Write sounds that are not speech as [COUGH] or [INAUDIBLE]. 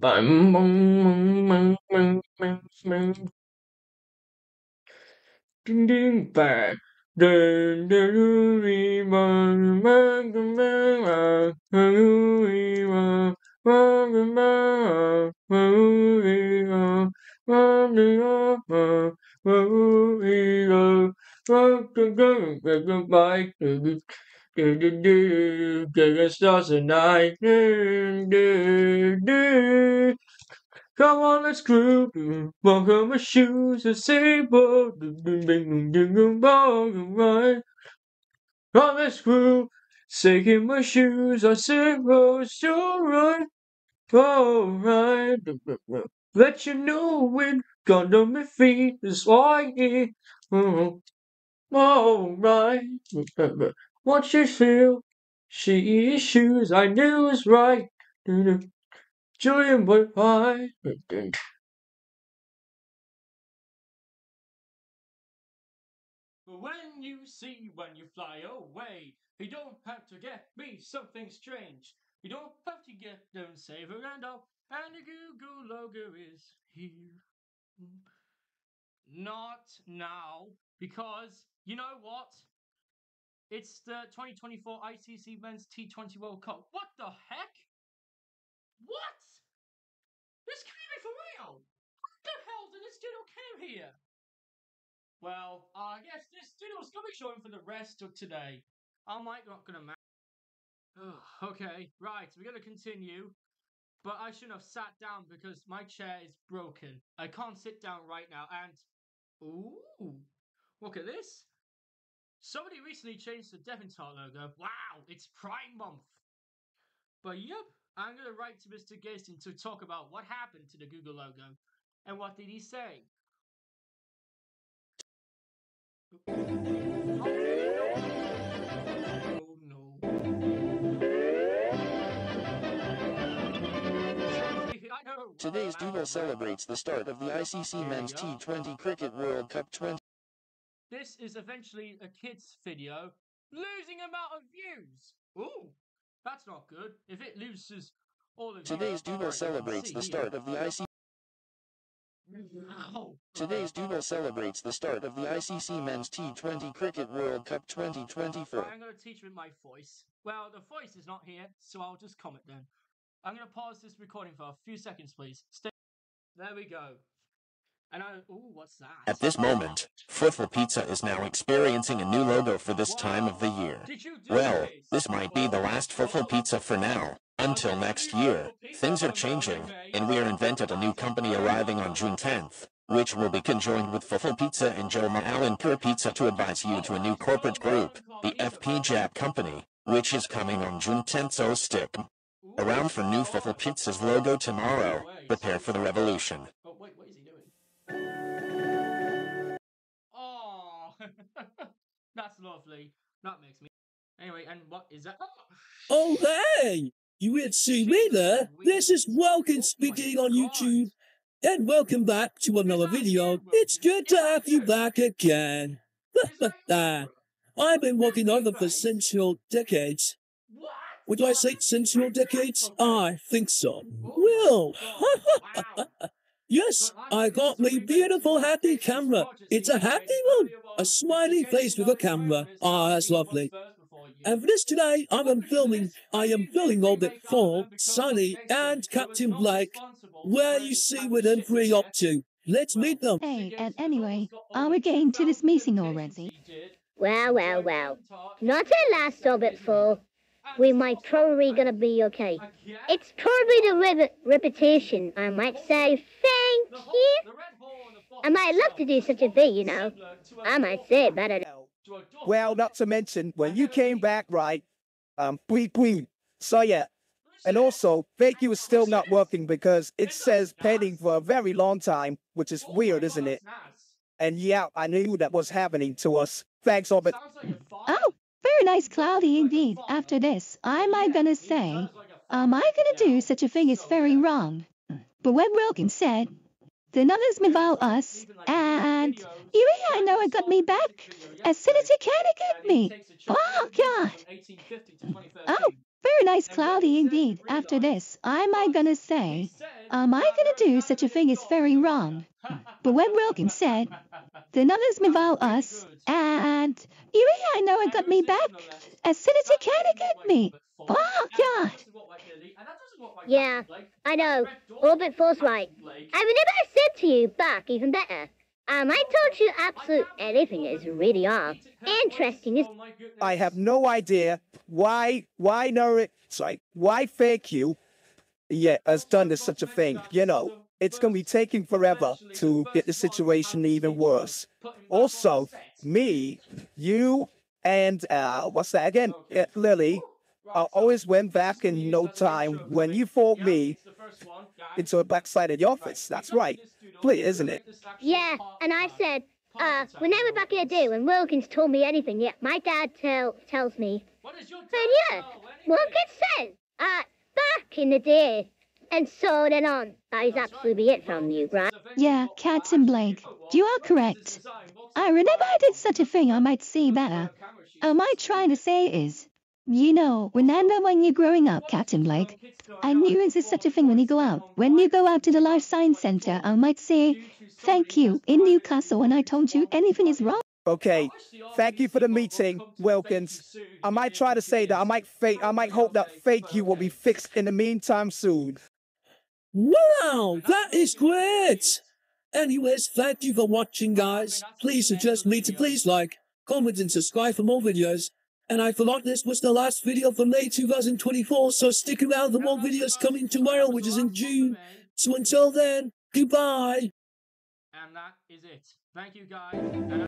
Tại mong mong mong mong mong mong. Đinh đinh tại đời đời vui vì bằng mong mong mong mong dun, dun, dun. Get the stars tonight. Dun, dun, dun. Come on, let's groove. Walk on my shoes, a simple. Right. Come on, let's groove. Shaking my shoes, I simple. So right. Alright. Let you know when. Got on my feet, it's why. Alright. What you feel? She shoes, I knew was right. Julian, why? But when you see when you fly away, you don't have to get me something strange. You don't have to get them saver and all, and the Google logo is here. Not now, because you know what? It's the 2024 ICC Men's T20 World Cup. What the heck? What? This can't be for real! What the hell did this diddle came here? Well, I guess this diddle's gonna be showing for the rest of today. I might not gonna ma- Ugh, okay, right, we're gonna continue. But I shouldn't have sat down because my chair is broken. I can't sit down right now and Ooh look at this. Somebody recently changed the Devontar logo. Wow, it's Prime Month. But yep, I'm gonna write to Mr. Gaston to talk about what happened to the Google logo and what did he say. Oh no. Today's Doodle celebrates the start of the ICC Men's T20 Cricket World Cup 20. This is eventually a kids video losing amount of views. Ooh, that's not good. If it loses all of Today's Doodle celebrates the start of the ICC. Ow. Today's Doodle celebrates the start of the ICC Men's T20 Cricket World Cup 2024. I'm going to teach with my voice. Well, the voice is not here, so I'll just comment then. I'm going to pause this recording for a few seconds, please. Stay. There we go. And I. Ooh, what's that? At this moment, Fuffle Pizza is now experiencing a new logo for this time of the year. Did you do Well, this? might be the last Fuffle Pizza for now. Until next year, things are changing, and we are invented a new company arriving on June 10th, which will be conjoined with Fuffle Pizza and Joma Allen Pure Pizza to advise you to a new corporate group, the FP Jap Company, which is coming on June 10th so stick around for new Fuffle Pizza's logo tomorrow. Prepare for the revolution. [LAUGHS] that's lovely. That makes me. Anyway, and what is that? Oh, hey! You didn't see me there. This is Welkin oh speaking on YouTube. And welcome back to another video. It's good to have you back again. [LAUGHS] I've been working on them for central decades. What? Would I say central decades? I think so. Oh well, [LAUGHS] yes, I got me beautiful happy camera. It's a happy one. A smiley face with a camera. Ah, that's lovely. And for this today, I am filming, I am filming all it for Sunny and Captain Black, where you see what them three up to. Let's meet them. Hey, and anyway, are we getting to this meeting already? Well, well, well. Not a last of it full. We might probably gonna be okay. It's probably the re- reputation, I might say. Thank you. I might love to do such a thing, you know. I might say it better. Well, not to mention when you came back, right? Um, bleep bleep. So yeah. And also, thank you is still not working because it says pending for a very long time, which is weird, isn't it? And yeah, I knew that was happening to us. Thanks, Orbit. Very nice cloudy indeed. After this, am I gonna say, am I gonna do such a thing is very wrong. But when Wilkins said, then others without us, and you I know it got me back as soon as you can get me. Oh God. Oh, very nice cloudy indeed. After this, am I gonna say, Am I gonna do such a thing is very wrong. But when Wilkins said, [LAUGHS] then others without us, and you I know it got me back as soon as you can get me. Oh God. Yeah, I know. Orbit Force right. I would never said to you back even better. Um, I told you absolute anything is really off. Interesting is I have no idea why why no sorry why fake you yeah has done this such a thing. You know, it's gonna be taking forever to get the situation even worse. Also, me, you, and uh, what's that again? Uh, Lily, I always went back in no time when you fought me into a backside of the office. That's right. Please, isn't it? Yeah, and I said, uh, we're never back here do, and Wilkins told me anything yet. My dad tell tells me. What is your And yeah, Wilkins says, uh, back in the day. And so then on. That is absolutely it from you, right? Yeah, Captain Blake, you are correct. I remember I did such a thing I might see better. All I uh, trying to say is, you know, remember when you're growing up, Captain Blake? I knew is such a thing when you go out. When you go out to the Life Science Center, I might say, thank you, in Newcastle, and I told you anything is wrong. Okay. Thank you for the meeting, Wilkins. I might try to say that. I might fake. I might hope that fake you will be fixed in the meantime soon. Wow, that is great! Anyways, thank you for watching, guys. Oh please suggest me to please like, comment, and subscribe for more videos. And I forgot this was the last video for May 2024, so stick around for more videos coming tomorrow, which is in June. So until then, goodbye! And that is it. Thank you, guys.